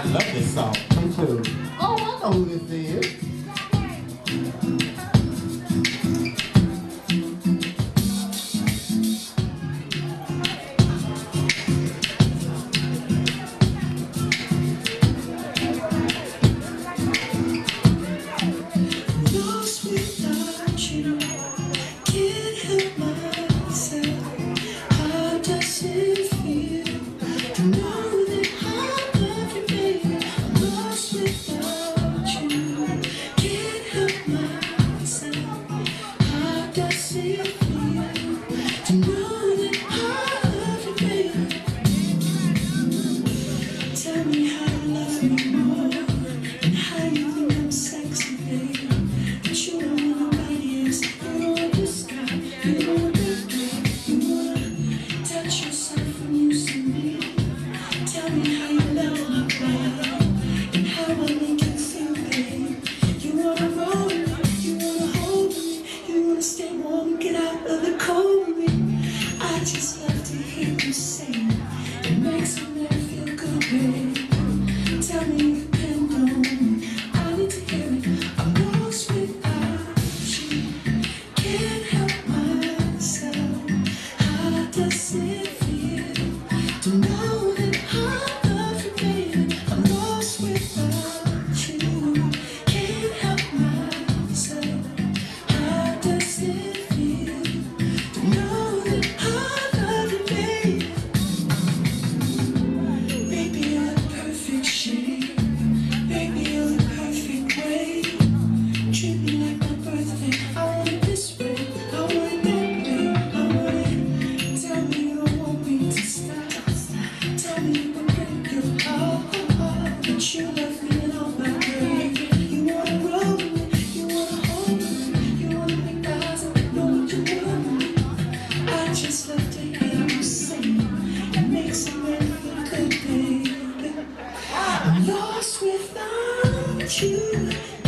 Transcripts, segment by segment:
I love this song. Me too. Oh, I know who this is. you.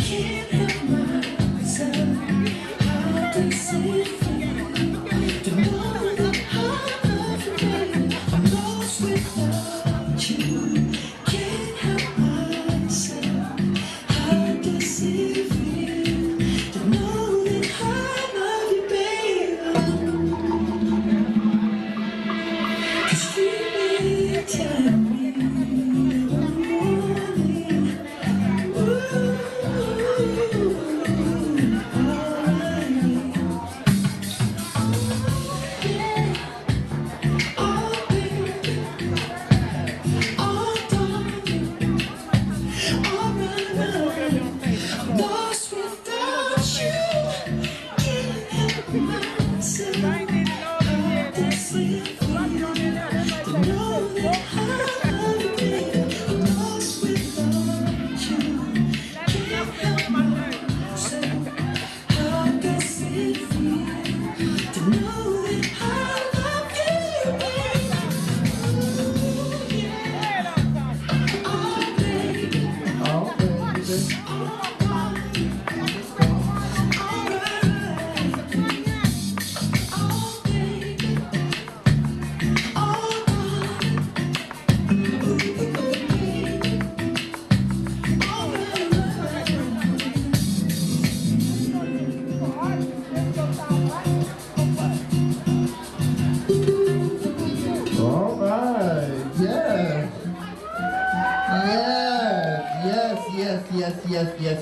yes, yes, yes.